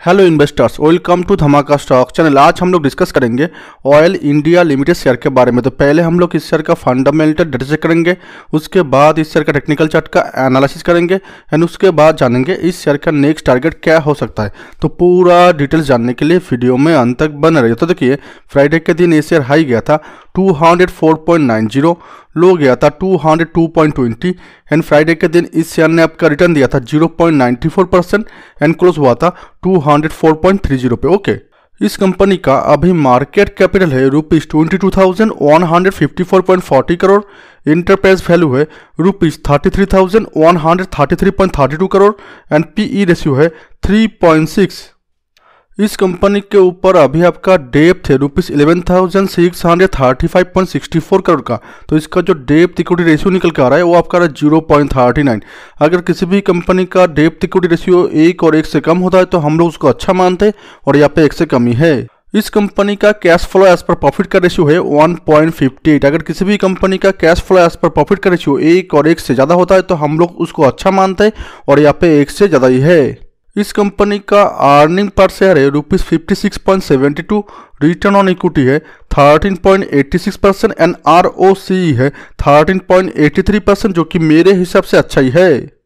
Hello investors welcome to Dhamaka stock channel आज हम लोग डिस्कस करेंगे ऑयल इंडिया लिमिटेड शेयर के बारे में। तो पहले हम लोग इस शेयर का फंडामेंटल डेटा चेक करेंगे, उसके बाद इस शेयर का टेक्निकल चार्ट का एनालिसिस करेंगे एंड उसके बाद जानेंगे इस शेयर का नेक्स्ट टारगेट क्या हो सकता है। तो पूरा डिटेल्स जानने के लिए वीडियो में अंत तक बन रही तो देखिए फ्राइडे के दिन ये शेयर हाई गया था 204.90 लो गया था 202.20 एंड फ्राइडे के दिन इस शेयर ने आपका रिटर्न दिया था 0.94 परसेंट एंड क्लोज हुआ था 204.30 पे। ओके इस कंपनी का अभी मार्केट कैपिटल है rupees twenty two thousand one hundred fifty four point forty crore enterprise value है rupees thirty three thousand one hundred thirty three point thirty two crore and PE ratio है three point six इस company के ऊपर अभी आपका depth है rupees eleven thousand six hundred thirty five point sixty four crore का। तो इसका जो डेप्थ इक्विटी रेशियो निकल के आ रहा है, वो आपका रहा है ज़ीरो पॉइंट थर्टी नाइन। अगर किसी भी कंपनी का डेप्थ इक्विटी रेशियो एक और एक से कम होता है तो हम लोग उसको अच्छा मानते हैं और यहाँ पे एक से कम ही है। इस कंपनी का cash flow as per profit का रेशियो है 1.58 अगर किसी भी कंपनी का cash flow as per profit का रेशियो एक और एक से ज़्यादा होता है तो हम लोग उसको अच्छा मानते हैं और यहाँ पे एक से ज़्यादा ही है। इस कंपनी का अर्निंग पर शेयर है rupees fifty six point seventy two return on equity है thirteen point eighty six percent and R O C है thirteen point eighty three percent जो कि मेरे हिसाब से अच्छा ही है।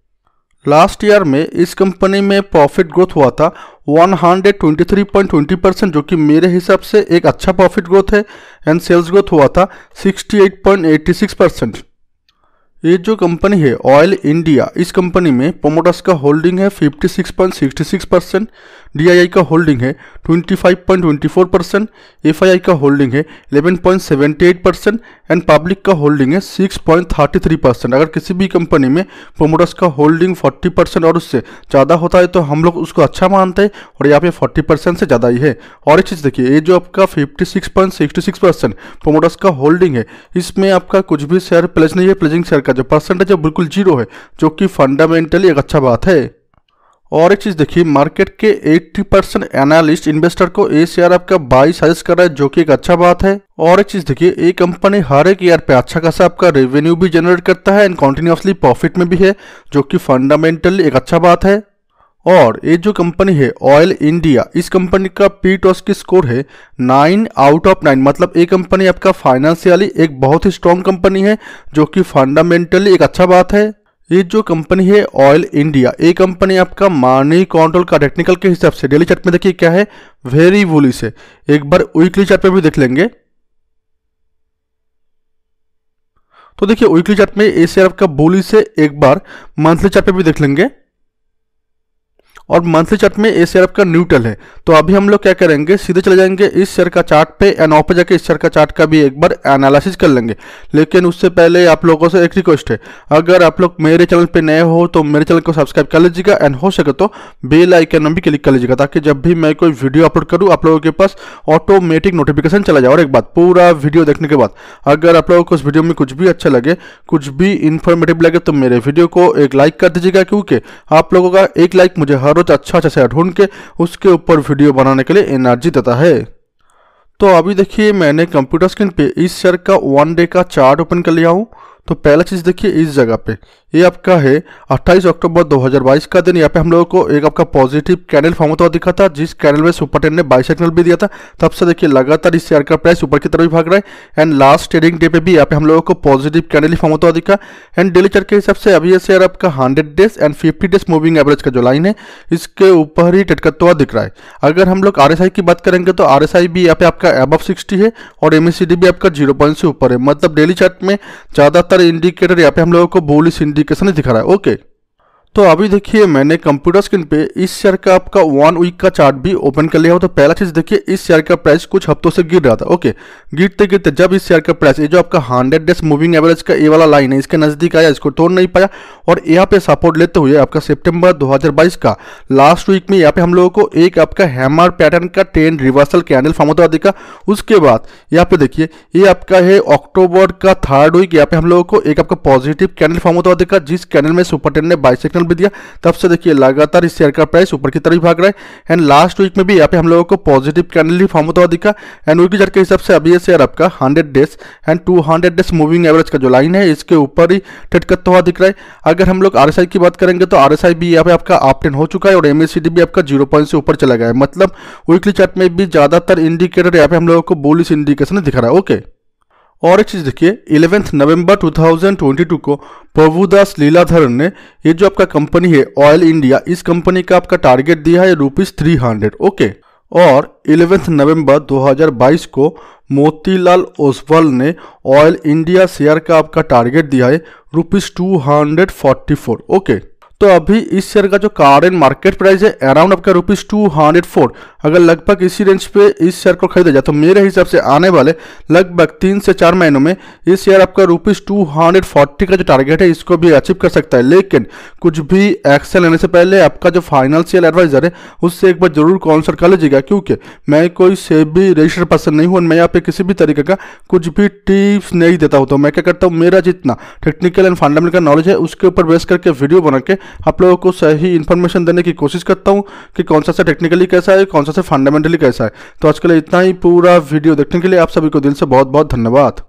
लास्ट ईयर में इस कंपनी में प्रॉफिट ग्रोथ हुआ था 123.20 परसेंट जो कि मेरे हिसाब से एक अच्छा प्रॉफिट ग्रोथ है एंड सेल्स ग्रोथ हुआ था 68.86 परसेंट ये जो कंपनी है ऑयल इंडिया इस कंपनी में प्रोमोटर्स का होल्डिंग है 56.66 परसेंट डी का होल्डिंग है 25.24 परसेंट एफ़ का होल्डिंग है 11.78 परसेंट एंड पब्लिक का होल्डिंग है 6.33 परसेंट अगर किसी भी कंपनी में प्रोमोटर्स का होल्डिंग 40 परसेंट और उससे ज़्यादा होता है तो हम लोग उसको अच्छा मानते हैं और यहाँ पे 40 परसेंट से ज़्यादा ही है। और एक चीज़ देखिए, ये जो आपका 56.66 परसेंट प्रोमोटर्स का होल्डिंग है, इसमें आपका कुछ भी शेयर प्लेज नहीं है प्लेजिंग शेयर का जो परसेंटेज है बिल्कुल ज़ीरो है, जो कि फंडामेंटली एक अच्छा बात है। और एक चीज़ देखिए मार्केट के 80 परसेंट एनालिस्ट इन्वेस्टर को ए शेयर आपका बाई सजेस्ट कर रहा है, जो कि एक अच्छा बात है। और एक चीज़ देखिए ये कंपनी हर एक ईयर पे अच्छा खासा आपका रेवेन्यू भी जनरेट करता है एंड कॉन्टिन्यूसली प्रॉफिट में भी है, जो कि फंडामेंटली एक अच्छा बात है। और ये जो कंपनी है ऑयल इंडिया इस कंपनी का पी टॉस की स्कोर है नाइन आउट ऑफ़ नाइन मतलब ये कंपनी आपका फाइनेंशियली एक बहुत ही स्ट्रॉन्ग कंपनी है, जो कि फंडामेंटली एक अच्छा बात है। ये जो कंपनी है ऑयल इंडिया ये कंपनी आपका मानी कंट्रोल का टेक्निकल के हिसाब से डेली चार्ट में देखिए क्या है वेरी बुलिश है। एक बार वीकली चार्ट भी देख लेंगे। तो देखिए वीकली चार्ट में ए शेयर आपका बुलिश है, एक बार मंथली चार्ट भी देख लेंगे। और मंथली चार्ट में ए शेयर आपका न्यूट्रल है। तो अभी हम लोग क्या करेंगे? सीधे चले जाएँगे इस शेयर का चार्ट पे एंड ऑफ़ पे जाके इस शेयर का चार्ट का भी एक बार एनालिसिस कर लेंगे। लेकिन उससे पहले आप लोगों से एक रिक्वेस्ट है। अगर आप लोग मेरे चैनल पे नए हो तो मेरे चैनल को सब्सक्राइब कर लीजिएगा एंड हो सके तो बेल आइकन भी क्लिक कर लीजिएगा, ताकि जब भी मैं कोई वीडियो अपलोड करूँ, आप लोगों के पास ऑटोमेटिक नोटिफिकेशन चला जाए। और एक बात, पूरा वीडियो देखने के बाद, अगर आप लोगों को उस वीडियो में कुछ भी अच्छा लगे, कुछ भी इन्फॉर्मेटिव लगे तो मेरे वीडियो को एक लाइक कर दीजिएगा, क्योंकि आप लोगों का एक लाइक मुझे हर रोज अच्छा अच्छा से ढूंढ के उसके ऊपर वीडियो बनाने के लिए एनर्जी देता है। तो अभी देखिए मैंने कंप्यूटर स्क्रीन पे इस शेयर का वन डे का चार्ट ओपन कर लिया हूँ। तो पहला चीज़ देखिए इस जगह पे। ये आपका है 28 अक्टूबर 2022 का दिन। यहाँ पे हम लोगों को एक आपका पॉजिटिव कैंडल फॉर्म होता दिखा था, जिस कैंडल में सुपर टेन ने बाई सिग्नल भी दिया था। तब से देखिए लगातार इस शेयर का प्राइस ऊपर की तरफ़ भाग रहा है। एंड लास्ट ट्रेडिंग डे पे भी यहाँ पे हम लोगों को पॉजिटिव कैंडल फॉर्म होता दिखा। एंड डेली चार्ट के हिसाब से अभी ये शेयर आपका hundred days and fifty days moving average का जो लाइन है, इसके ऊपर ही टेट करता हुआ दिख रहा है। अगर हम लोग आरएसआई की बात करेंगे तो आरएसआई भी यहाँ पे आपका अबव सिक्सटी है और एमएससीडी भी आपका ज़ीरो से ऊपर है। मतलब डेली चार्ट में ज़्यादातर इंडिकेटर यहाँ पे हम लोगों को बोलिस इंडिकेशन दिखा रहा है ओके। तो अभी देखिए, मैंने कंप्यूटर स्क्रीन पे इस शेयर का आपका वन वीक का चार्ट भी ओपन कर लिया हो तो पहला चीज़ देखिए, इस शेयर का प्राइस कुछ हफ्तों से गिर रहा था। ओके, गिरते गिरते जब इस शेयर का प्राइस ये जो आपका हंड्रेड डेज़ मूविंग एवरेज का ये वाला लाइन है, इसके नज़दीक आया, इसको तोड़ नहीं पाया। और यहाँ पे सपोर्ट लेते हुए आपका सेप्टेम्बर दो हज़ार बाईस का लास्ट वीक में यहाँ पे हम लोगों को एक आपका हैमर पैटर्न का टेन रिवर्सल कैंडल फॉर्म होता दिखा। उसके बाद यहाँ पे देखिए, ये आपका है अक्टूबर का थर्ड वीक यहाँ पे हम लोगों को एक आपका पॉजिटिव कैंडल फॉर्म होता दिखा, जिस कैंडल में सुपर टेन ने बाइसेक्टर सिग्नल भी दिया, तब से देखिए लगातार इस शेयर का प्राइस ऊपर की तरफ़ भाग रहा है। एंड लास्ट वीक में भी यहाँ पे हम लोगों को पॉजिटिव कैंडल ही फॉर्म होता दिखा। एंड चार्ट के हिसाब से अभी ये शेयर आपका hundred days and two hundred days moving average का जो लाइन है, इसके ऊपर ही ट्रेड करता हुआ दिख रहा है। अगर हम लोग आर की बात करेंगे तो आर भी यहाँ पे आपका अपटेन हो चुका है और एम भी आपका ज़ीरो से ऊपर चला गया है। मतलब वीकली चार्ट में भी ज़्यादातर इंडिकेटर यहाँ पे हम लोगों को बोलिस इंडिकेशन दिख रहा है। ओके और एक चीज़ देखिए इलेवेंथ नवंबर 2022 को प्रभुदास लीलाधरन ने, ये जो आपका कंपनी है ऑयल इंडिया इस कंपनी का आपका टारगेट दिया है रुपीज़ थ्री हंड्रेड ओके और इलेवेंथ नवंबर 2022 को मोतीलाल ओसवाल ने ऑयल इंडिया शेयर का आपका टारगेट दिया है rupees two hundred forty four okay तो अभी इस शेयर का जो करेंट मार्केट प्राइस है अराउंड आपका रुपीज़ टू हंड्रेड फोर अगर लगभग इसी रेंज पे इस शेयर को खरीदा जाए तो मेरे हिसाब से आने वाले लगभग तीन से चार महीनों में इस शेयर आपका रुपीज़ टू हंड्रेड फोर्टी का जो टारगेट है, इसको भी अचीव कर सकता है। लेकिन कुछ भी एक्शन लेने से पहले आपका जो फाइनेंशियल एडवाइजर है, उससे एक बार ज़रूर कॉन्सल्ट कर लीजिएगा, क्योंकि मैं कोई से भी रजिस्टर्ड पर्सन नहीं हूँ मैं यहाँ पे किसी भी तरीके का कुछ भी टिप्स नहीं देता हूँ। तो मैं क्या करता हूँ, मेरा जितना टेक्निकल एंड फंडामेंटल नॉलेज है, उसके ऊपर बेस करके वीडियो बना के आप लोगों को सही इन्फॉर्मेशन देने की कोशिश करता हूँ कि कौन सा से टेक्निकली कैसा है, कौन सा से फंडामेंटली कैसा है। तो आज के लिए इतना ही पूरा वीडियो देखने के लिए आप सभी को दिल से बहुत बहुत धन्यवाद।